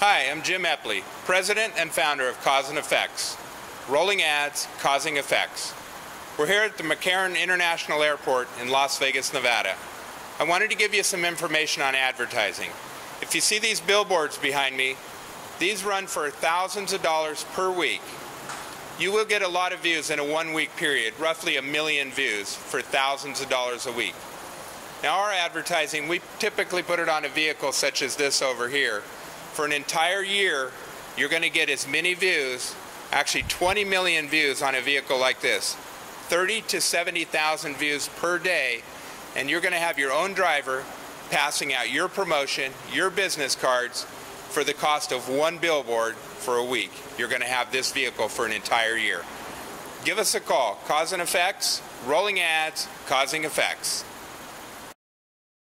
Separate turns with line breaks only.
Hi, I'm Jim Epley, President and founder of KoznFx. Rolling ads, causing effects. We're here at the McCarran International Airport in Las Vegas, Nevada. I wanted to give you some information on advertising. If you see these billboards behind me, these run for thousands of dollars per week. You will get a lot of views in a one week period, roughly a million views for thousands of dollars a week. Now our advertising, we typically put it on a vehicle such as this over here. For an entire year, you're going to get as many views, actually 20 million views on a vehicle like this. 30 to 70,000 views per day, and you're going to have your own driver passing out your promotion, your business cards for the cost of one billboard for a week. You're going to have this vehicle for an entire year. Give us a call. KoznFx, rolling ads, causing effects.